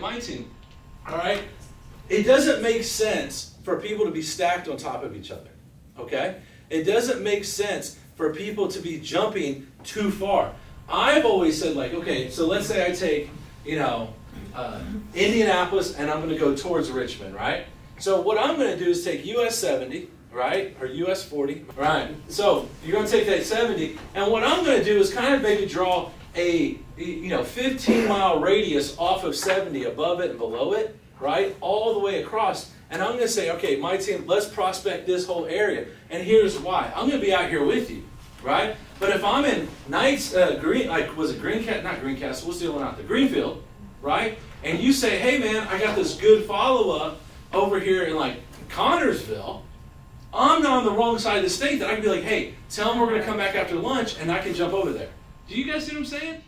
my team, all right, it doesn't make sense for people to be stacked on top of each other. Okay? It doesn't make sense for people to be jumping too far. I've always said, like, okay, so let's say I take, you know, uh, Indianapolis and I'm going to go towards Richmond, right? So what I'm going to do is take US 70, right, or US 40, right? So you're going to take that 70, and what I'm going to do is kind of maybe draw a, you know, 15 mile radius off of 70 above it and below it, right, all the way across. And I'm going to say, okay, my team, let's prospect this whole area. And here's why. I'm going to be out here with you, right? But if I'm in Knights, uh, Green, like, was it Greencastle? Not Green Greencastle, what's the other one out there? Greenfield, right? And you say, hey man, I got this good follow up over here in like Connersville. I'm not on the wrong side of the state that I can be like, hey, tell them we're going to come back after lunch and I can jump over there. Do you guys see what I'm saying?